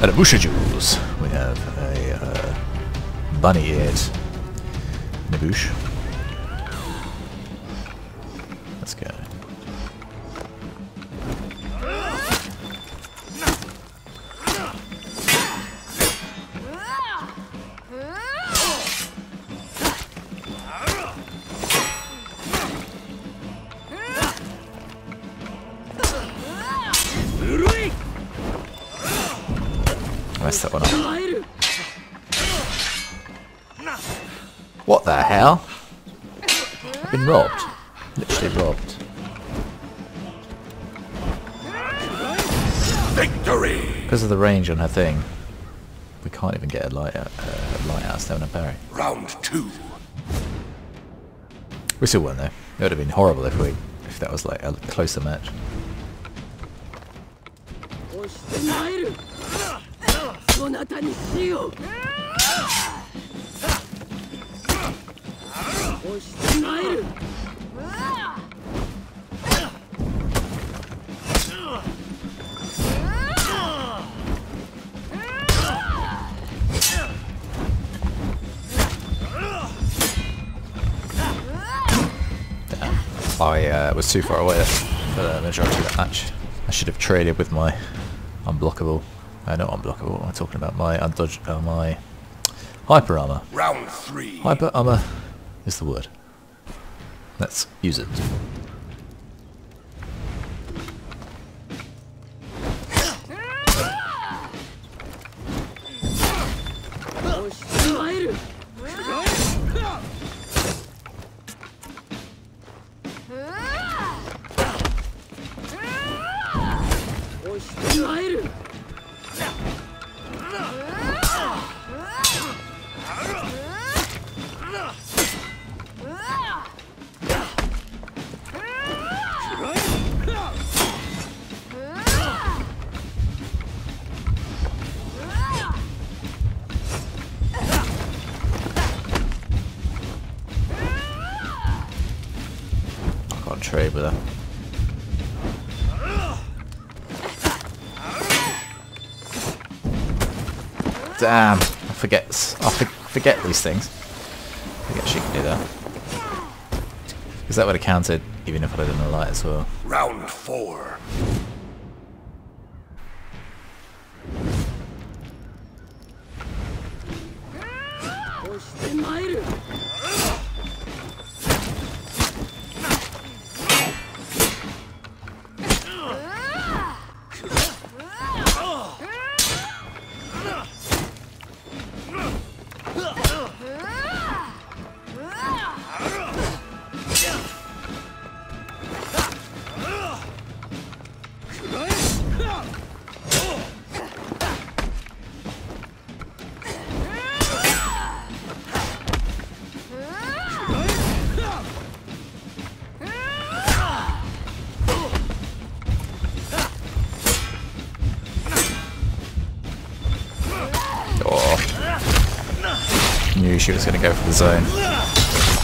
Aramusha Jewels, we have a uh, bunny-eared Naboosh. Messed that one up. What the hell? I've been robbed. Literally robbed. Victory! Because of the range on her thing, we can't even get a light out, uh, a light out stone and parry. Round two. We still won though. It would have been horrible if we if that was like a closer match. 押してまいるそなたに死を押してまいる I uh, was too far away for the majority of the match. I should have traded with my unblockable. uh, not unblockable. What am I talking about? My undodge. Uh, my hyper armor. Round three. Hyper armor is the word. Let's use it. Trade with her. Damn, I forget. I for- forget these things. I forget she can do that. Because that would have counted even if I'd done a light as well. Round four. Oh. Knew she was going to go for the zone.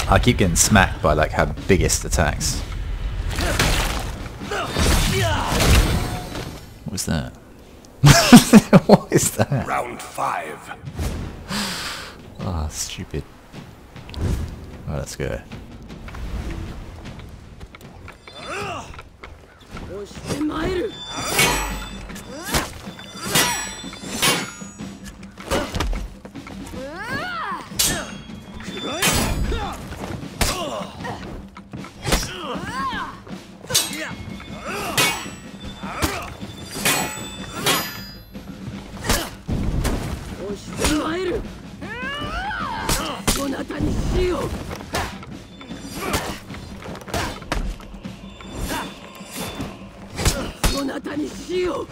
I keep getting smacked by like her biggest attacks. What was that? what is that? Round five. Ah, stupid. Alright, let's go. shield!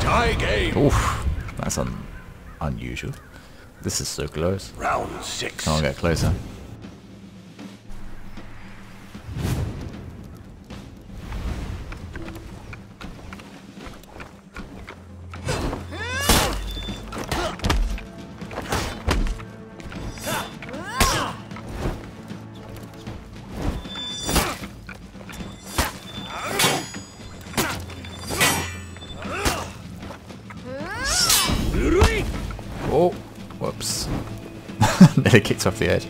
Tie game! Oof, that's un unusual. This is so close. Round six. I'll get closer. nearly kicked off the edge.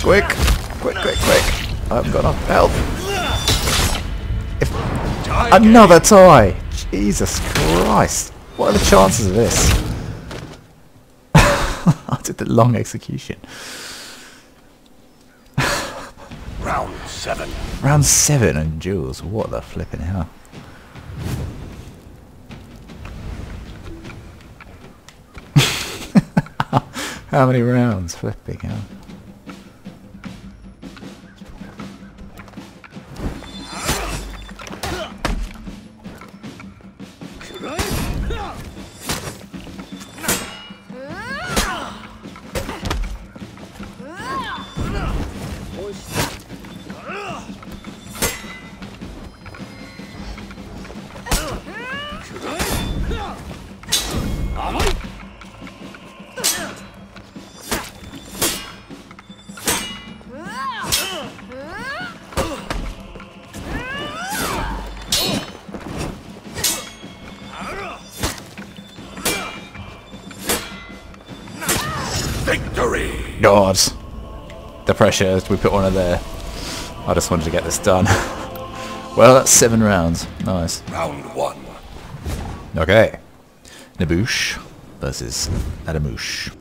Quick! Quick, quick, quick! I haven't got enough help! If Another tie! Jesus Christ! What are the chances of this? I did the long execution. Round seven. Round seven and Jules, what the flipping hell? How many rounds? Flipping hell. God. The pressure, we put one of there. I just wanted to get this done. well, that's seven rounds. Nice. Round one. Okay. Naboosh versus Adamoosh.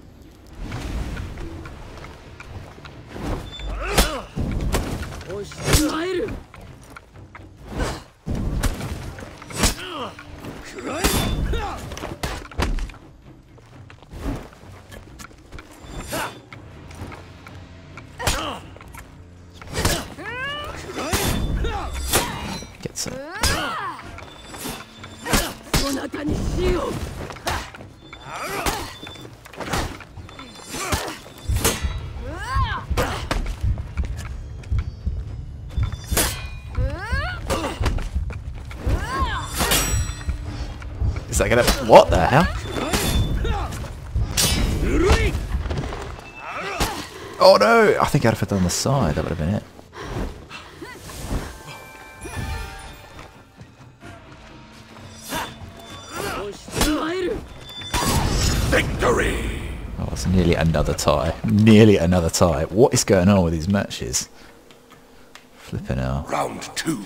Is that gonna... What the hell? Oh no! I think I'd have that on the side. That would have been it. Victory. Oh, it's nearly another tie. Nearly another tie. What is going on with these matches? Flipping out. Round two.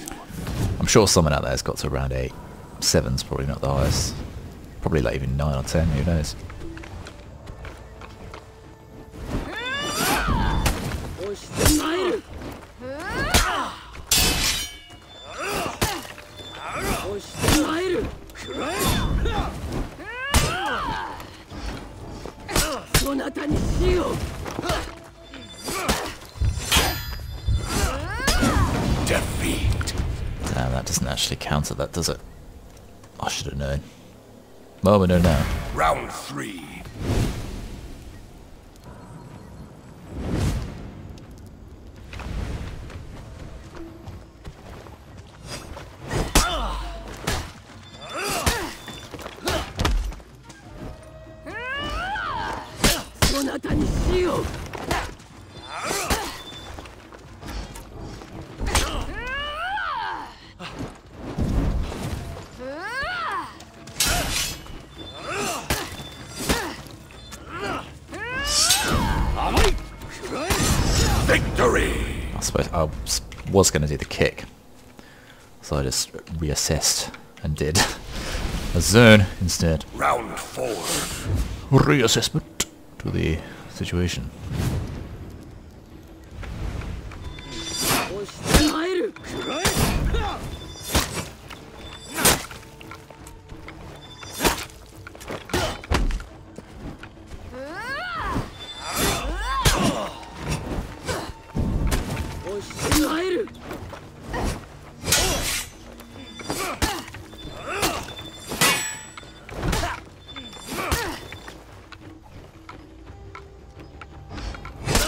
I'm sure someone out there has got to around 8. Seven's probably not the highest. Probably like even nine or ten, who knows. Defeat. Damn, that doesn't actually counter that, does it? I should have known. Well, we now. Round three.「そな I I was- was going to do the kick. So I just reassessed and did a zone instead. Round four. Reassessment to the situation.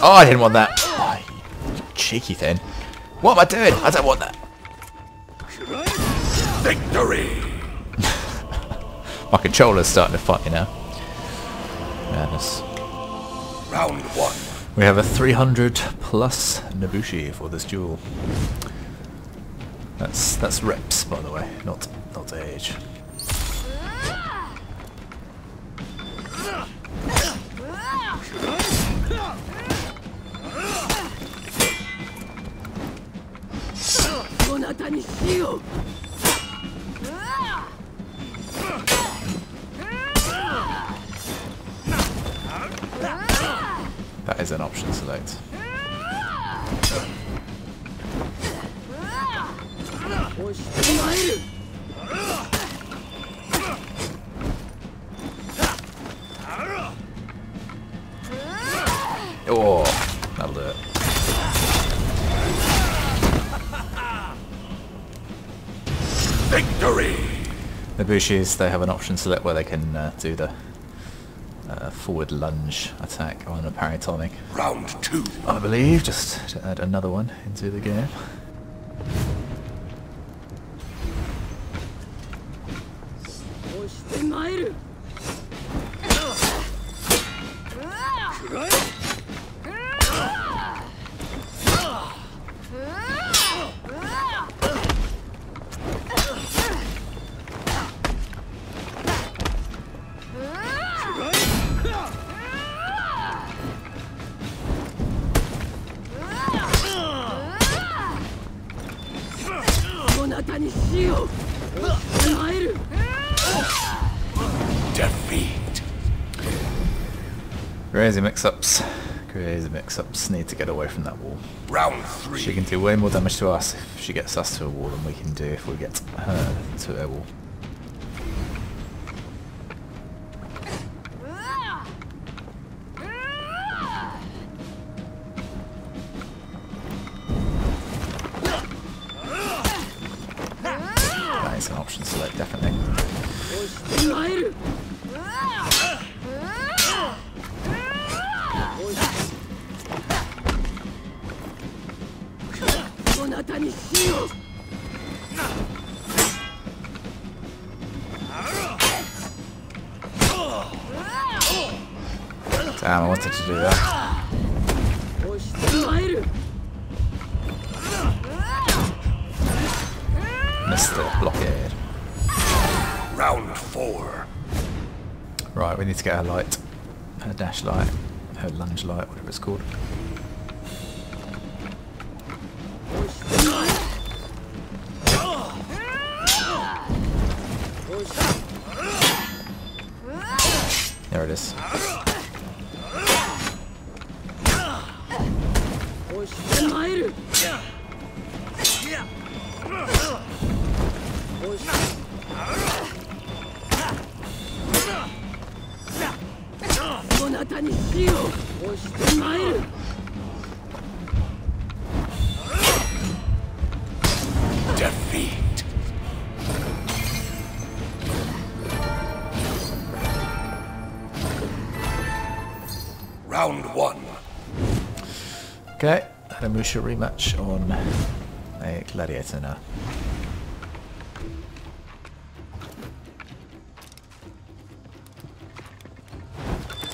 Oh, I didn't want that. Oh, cheeky thing. What am I doing? I don't want that. Victory. My controller's starting to fight me now. Madness. Round one. We have a 300 plus Nobushi for this duel. That's that's reps, by the way, not not age. Ugh! そなたに死を That is an option select. Victory! Nobushis, they have an option select where they can uh, do the uh, forward lunge attack on a paratonic. Round two. I believe, just to add another one into the game. Crazy mix-ups. Crazy mix-ups. Need to get away from that wall. Round three. She can do way more damage to us if she gets us to a wall than we can do if we get her to a wall. wanted to do that. Missed the blockade. Round four. Right, we need to get her light. Her dash light. Her lunge light, whatever it's called. そなたに死を押してまいる Defeat. Round one. Okay, Adamusha rematch on a gladiator now.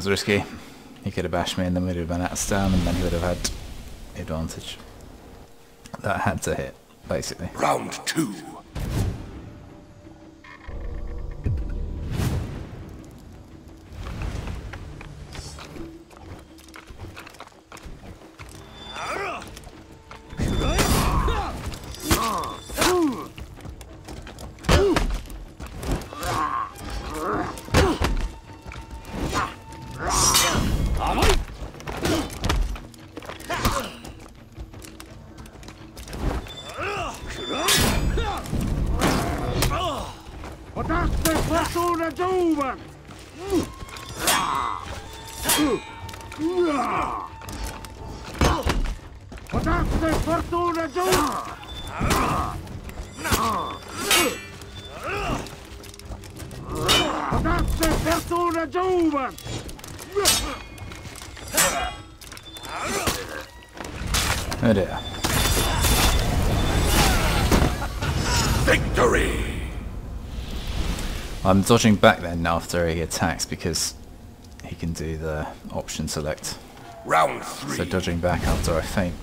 was risky. He could have bashed me and then we'd have been out of stam and then he would have had the advantage. That had to hit, basically. Round two. Giovane! Oh dear. Victory! I'm dodging back then after he attacks because he can do the option select. Round three. So dodging back after I feint.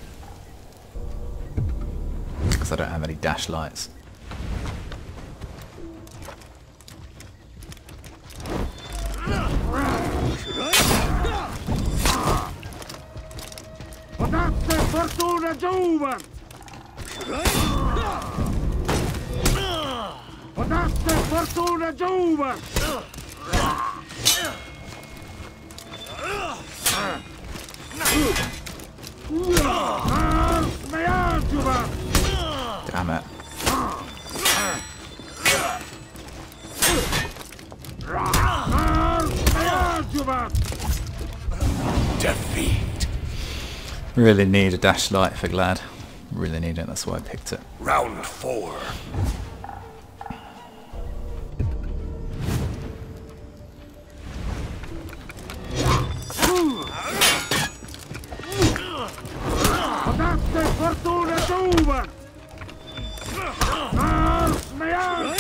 Because I don't have any dash lights. Potasse fortuna giovane! Potasse fortuna giovane! Ah, smajačuva! Damn it. Smajačuva! Defeat. Really need a dash light for Glad. Really need it, that's why I picked it. Round four. Potasse fortuna giovane! Smajačuva!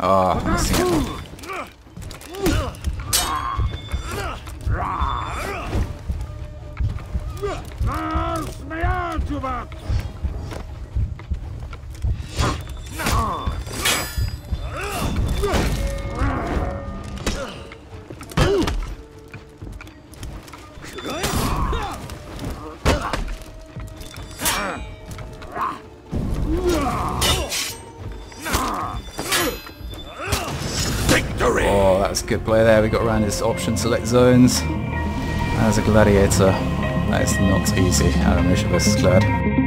Oh, good play there. We got around his option select zones. As a gladiator, that is not easy. Aramusha versus Glad.